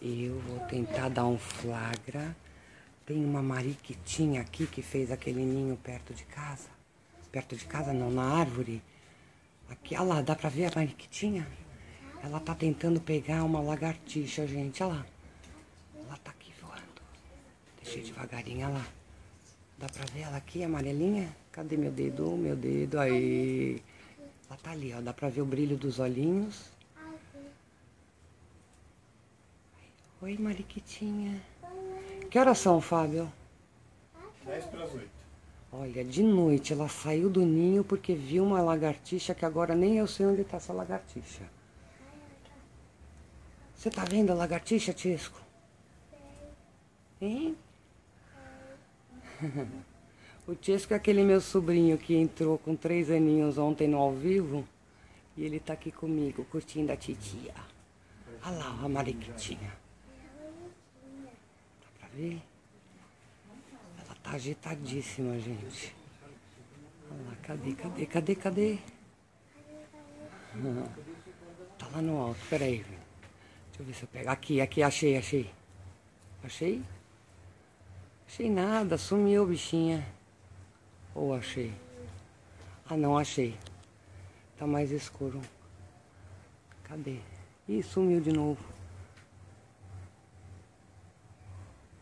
Eu vou tentar dar um flagra. Tem uma mariquitinha aqui que fez aquele ninho perto de casa. Perto de casa não, na árvore. Aqui, olha lá, dá pra ver a mariquitinha? Ela tá tentando pegar uma lagartixa, gente, olha lá. Ela tá aqui voando. Deixei devagarinho, olha lá. Dá pra ver ela aqui, amarelinha? Cadê meu dedo? Meu dedo, aí. Ela tá ali, ó. Dá pra ver o brilho dos olhinhos. Oi, Mariquitinha. Que horas são, Fábio? 10 para as 8. Olha, de noite ela saiu do ninho porque viu uma lagartixa que agora nem eu sei onde está essa lagartixa. Você tá vendo a lagartixa, Tisco? Hein? o Tisco é aquele meu sobrinho que entrou com três aninhos ontem no ao vivo. E ele tá aqui comigo, curtindo a titia. Olha lá a Mariquitinha ver? Ela tá agitadíssima, gente. Olha lá, cadê, cadê, cadê, cadê? tá lá no alto, peraí. Deixa eu ver se eu pego. Aqui, aqui, achei, achei. Achei? Achei nada, sumiu, bichinha. Ou achei? Ah, não, achei. Tá mais escuro. Cadê? Ih, sumiu de novo.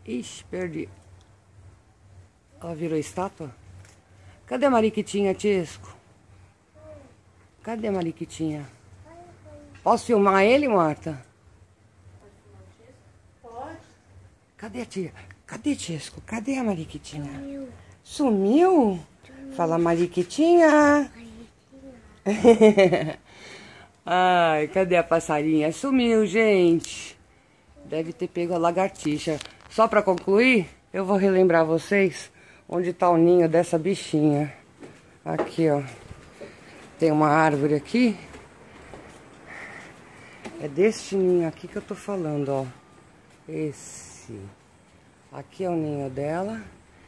Ixi, perdi. Ela virou estátua? Cadê a Mariquitinha, Tisco? Cadê a Mariquitinha? Posso filmar ele, Marta? Pode. Cadê a tia? Cadê Tisco? Cadê a Mariquitinha? Sumiu. Sumiu? Fala, Mariquitinha. Mariquitinha. Ai, cadê a passarinha? Sumiu, gente. Deve ter pego a lagartixa. Só para concluir, eu vou relembrar vocês onde está o ninho dessa bichinha. Aqui, ó. Tem uma árvore aqui. É deste ninho aqui que eu tô falando, ó. Esse. Aqui é o ninho dela.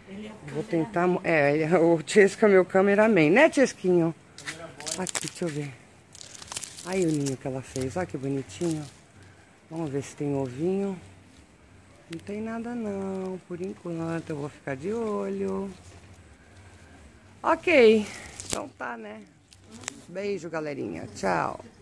É vou tentar... É, o Chesca é meu cameraman, né, Chesquinho? Aqui, deixa eu ver. Aí o ninho que ela fez, olha que bonitinho. Vamos ver se tem ovinho. Não tem nada não, por enquanto. Eu vou ficar de olho. Ok. Então tá, né? Beijo, galerinha. Tchau.